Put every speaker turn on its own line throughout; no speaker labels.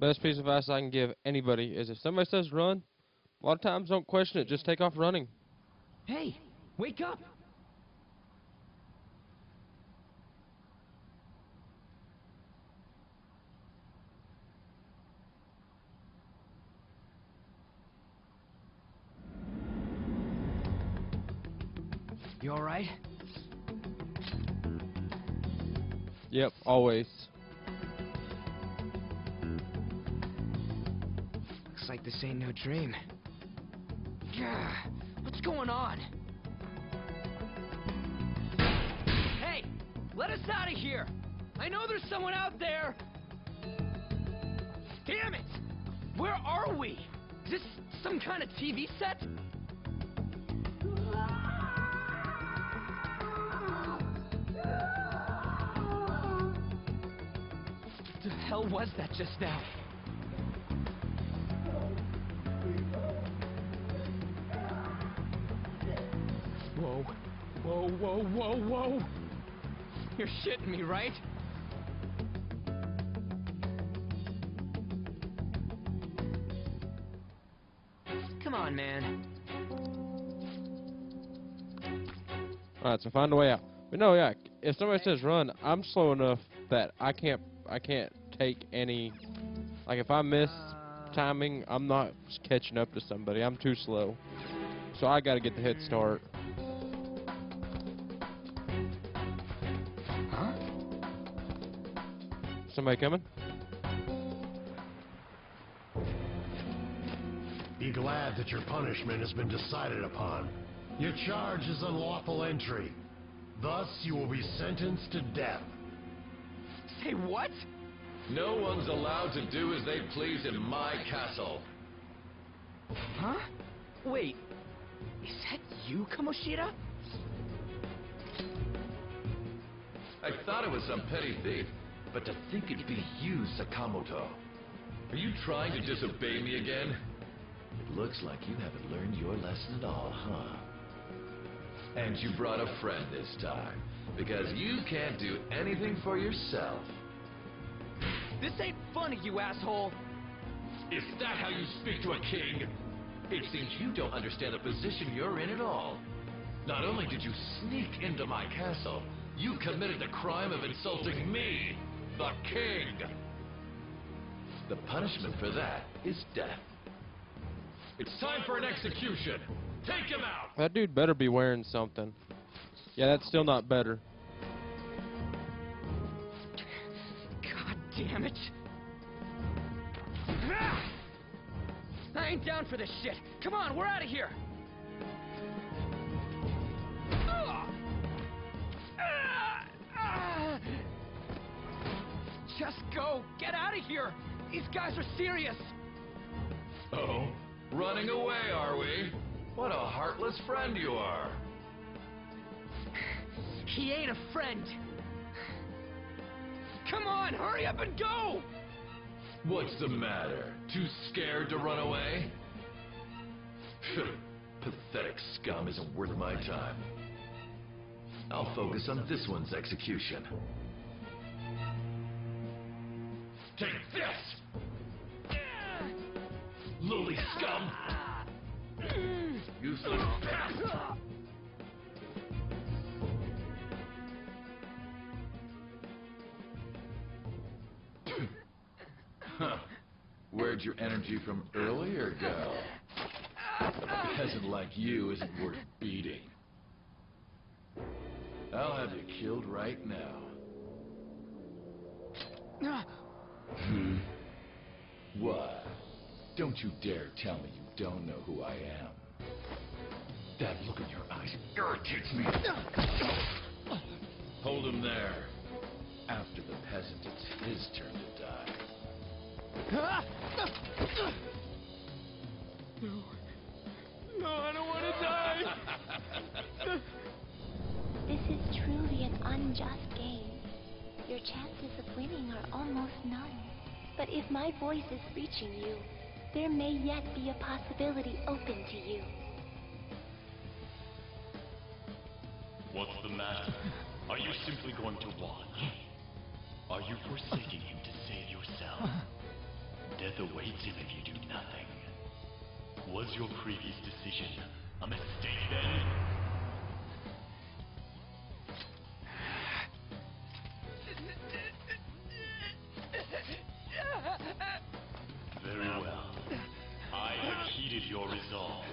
Best piece of advice I can give anybody is if somebody says run, a lot of times don't question it, just take off running.
Hey, wake up! You alright?
Yep, always.
Like this ain't no dream. Gah, what's going on? Hey, let us out of here! I know there's someone out there! Damn it! Where are we? Is this some kind of TV set? What the hell was that just now? Whoa, whoa, whoa, whoa! You're shitting me, right? Come on, man.
Alright, so find a way out. But no, yeah, if somebody says run, I'm slow enough that I can't I can't take any like if I miss uh. timing, I'm not catching up to somebody. I'm too slow. So I gotta get the head start. Somebody coming?
Be glad that your punishment has been decided upon. Your charge is unlawful entry. Thus, you will be sentenced to death.
Say what?
No one's allowed to do as they please in my castle.
Huh? Wait, is that you, Kamoshida?
I thought it was some petty thief, but to think it'd be you, Sakamoto. Are you trying to disobey me again? It looks like you haven't learned your lesson at all, huh? And you brought a friend this time, because you can't do anything for yourself.
This ain't funny, you asshole!
Is that how you speak to a king? It seems you don't understand the position you're in at all. Not only did you sneak into my castle, you committed the crime of insulting me, the king. The punishment for that is death. It's time for an execution. Take him out.
That dude better be wearing something. Yeah, that's still not better.
God damn it! Ah! I ain't down for this shit. Come on, we're out of here. Just go. Get out of here. These guys are serious.
Oh, running away, are we? What a heartless friend you are.
He ain't a friend. Come on, hurry up and go!
What's the matter? Too scared to run away? Pathetic scum isn't worth my time. I'll focus on this one's execution. Take this! Lowly scum! Useless pest! Huh. Where'd your energy from earlier go? A peasant like you isn't worth beating. I'll have you killed right now. Ah. Hmm? What? Don't you dare tell me you don't know who I am. That look in your eyes irritates me. Hold him there. After the peasant, it's his turn to die.
No. No, I don't want to die.
Your chances of winning are almost none. But if my voice is reaching you, there may yet be a possibility open to you.
What's the matter? Are you simply going to watch? Are you forsaking him to save yourself? Death awaits him if you do nothing. Was your previous decision a mistake then? Your resolve.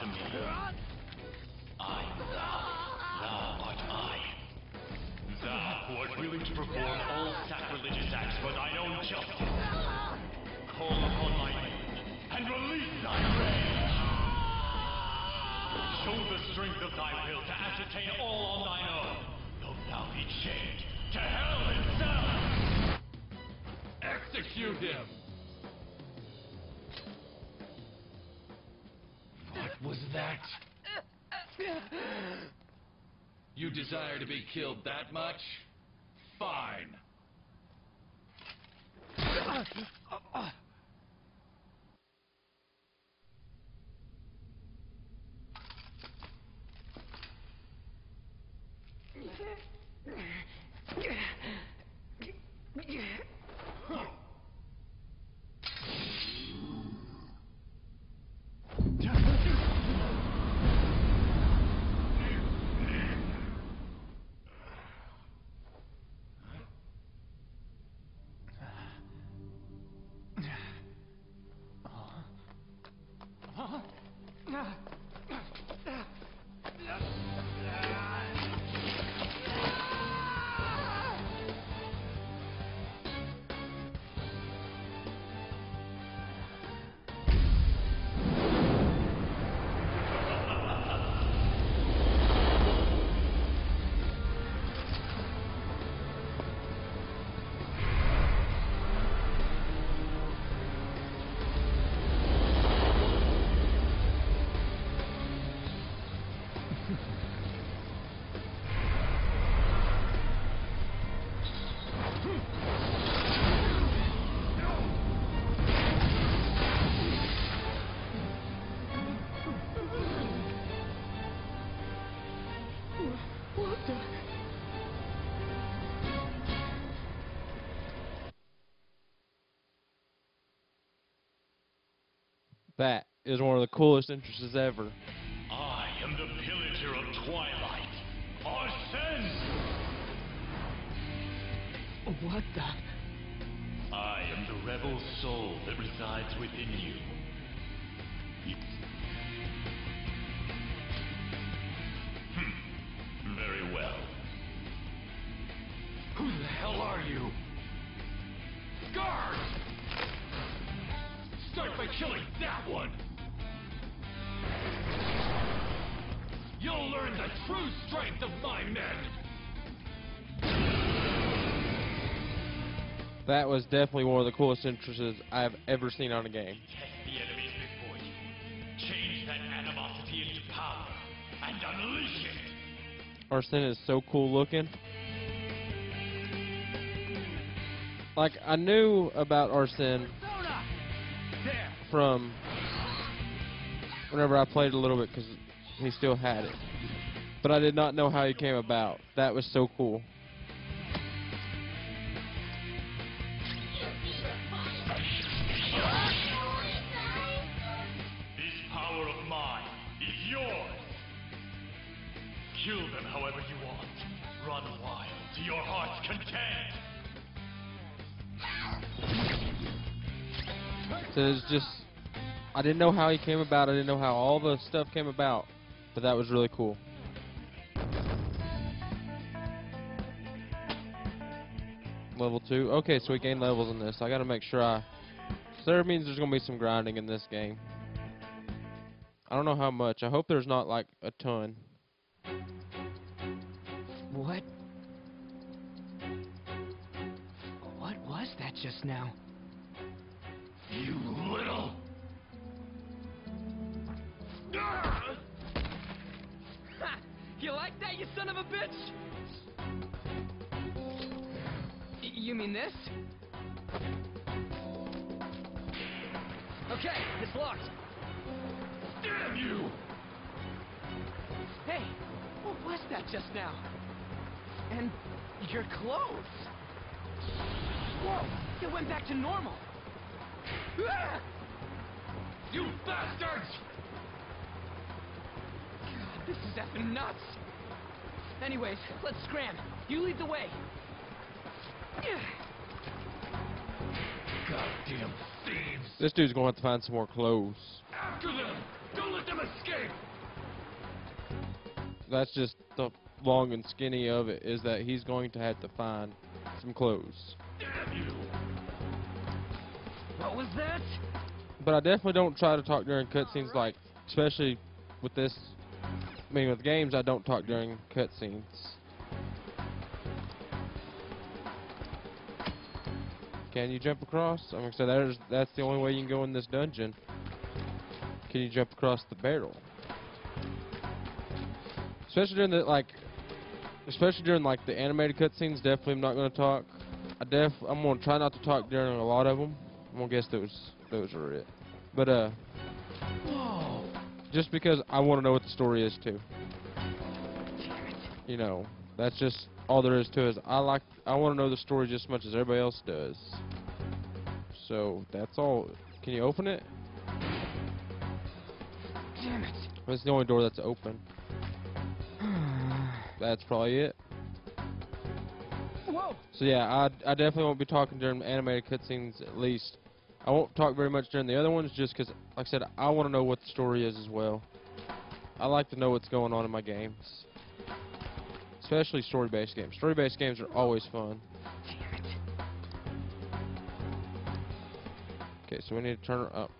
To me. I thou. Art I. Thou who art willing to perform all sacrilegious acts for thine own justice. Call upon my aid and release thy rage. Show the strength of thy will to ascertain all on thine own, though thou be chained to hell itself.
Execute him!
What was that?
You desire to be killed that much? Fine.
That is one of the coolest entrances ever.
I am the pillager of Twilight. Arsene!
What the?
I am the rebel soul that resides within you. Hmm. Very well.
Who the hell are you? Guards! Start by killing that one! You'll learn the true strength of my men!
That was definitely one of the coolest entrances I've ever seen on a game.
Test the enemies before you. Change that animosity into power and unleash it.
Arsene is so cool looking. Like I knew about Arsene
There.
From whenever I played a little bit because he still had it, but I did not know how he came about. That was so cool.
This power of mine is yours. Kill them however you want. Run wild to your heart's content.
It's just I didn't know how he came about. I didn't know how all the stuff came about, but that was really cool. Level two. Okay, so we gain levels in this. I gotta make sure I. So that means there's gonna be some grinding in this game. I don't know how much. I hope there's not like a ton.
What? What was that just now?
You little...
Ha! You like that, you son of a bitch? Y- you mean this? Okay, it's locked.
Damn you!
Hey, what was that just now? And your clothes. Whoa! It went back to normal.
You bastards!
God, this is effing nuts. Anyways, let's scram. You lead the way.
Goddamn thieves!
This dude's going to have to find some more clothes.
After them! Don't let them escape!
That's just the long and skinny of it, is that he's going to have to find some clothes.
Damn you!
What was that?
But I definitely don't try to talk during cutscenes, like, especially with this. I mean, with games, I don't talk during cutscenes. Can you jump across? I'm gonna say there's that's the only way you can go in this dungeon. Can you jump across the barrel? Especially during the like, especially during like the animated cutscenes. Definitely, I'm not gonna talk. I def I'm gonna try not to talk during a lot of them. I'm gonna guess those those are it. But uh,
Whoa!
just because I want to know what the story is too. You know, that's just all there is to it. Is I like I want to know the story just as much as everybody else does. So that's all. Can you open it?
Damn it.
That's the only door that's open. That's probably it.
Whoa!
So yeah, I I definitely won't be talking during animated cutscenes at least. I won't talk very much during the other ones just because, like I said, I want to know what the story is as well. I like to know what's going on in my games. Especially story-based games. Story-based games are always fun. Okay, so we need to turn up.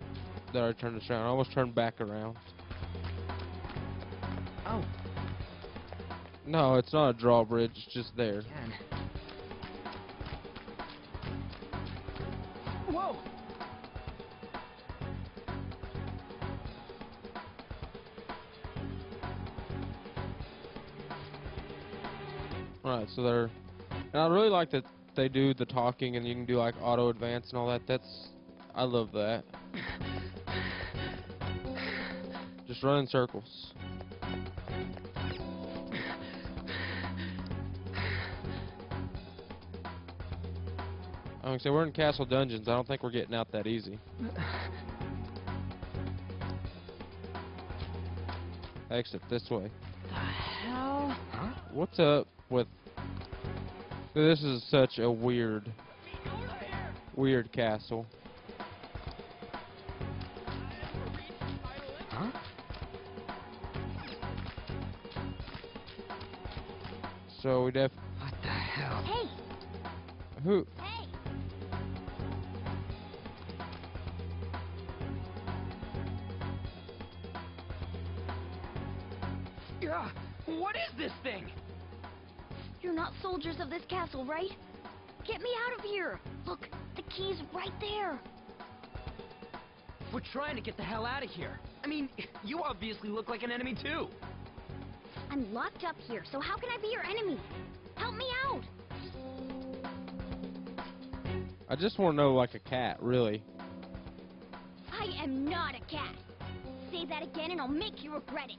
There, I turned this around. I almost turned back around.
Oh,
No, it's not a drawbridge. It's just there.
again. Whoa!
Alright, so they're... And I really like that they do the talking and you can do like auto advance and all that. That's... I love that. Just run in circles. I'm gonna say we're in Castle Dungeons. I don't think we're getting out that easy. Exit this way.
The hell? Huh?
What's up with... This is such a weird, weird castle.
Huh?
So we def...
What the hell?
Hey,
Who...
not soldiers of this castle, right? Get me out of here! Look, the key's right there.
We're trying to get the hell out of here. I mean, you obviously look like an enemy too.
I'm locked up here, so how can I be your enemy? Help me out!
I just want to know like a cat, really.
I am not a cat. Say that again and I'll make you regret it.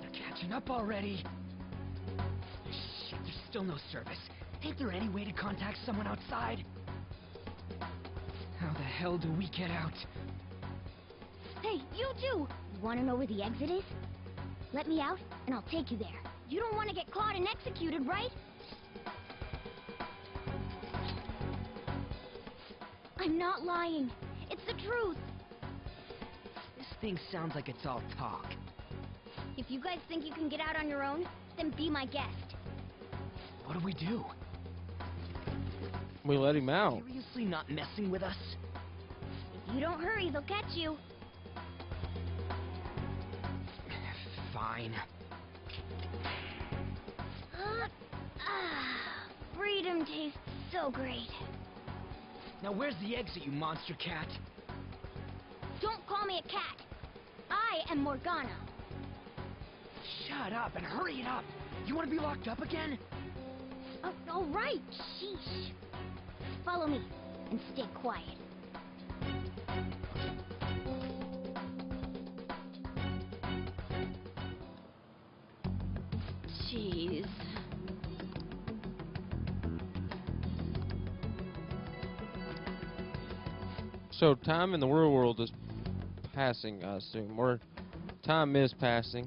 They're catching up already. Still no service. Ain't there any way to contact someone outside? How the hell do we get out?
Hey, you too! Wanna know where the exit is? Let me out, and I'll take you there. You don't wanna get caught and executed, right? I'm not lying. It's the truth.
This thing sounds like it's all talk.
If you guys think you can get out on your own, then be my guest.
What do we do?
We let him out.
Seriously not messing with us?
If you don't hurry, they'll catch you.
Fine.
Uh, ah, freedom tastes so great.
Now where's the exit, you monster cat?
Don't call me a cat. I am Morgana.
Shut up and hurry it up. You want to be locked up again?
Uh, all right, sheesh. Follow me and stay quiet. Jeez.
So time in the real world is passing us, or time is passing.